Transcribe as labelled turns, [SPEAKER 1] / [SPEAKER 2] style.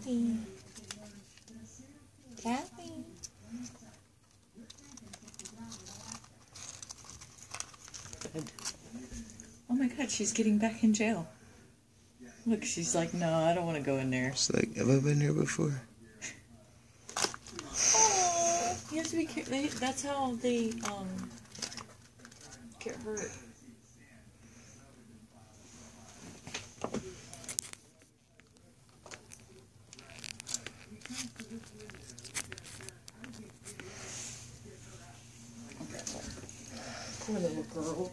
[SPEAKER 1] Kathy. Kathy. Good. Oh my god, she's getting back in jail. Look, she's like, no, I don't want to go in there.
[SPEAKER 2] She's like, have I been here before?
[SPEAKER 1] oh, you have to be careful. That's how they um, get hurt. Poor little girl.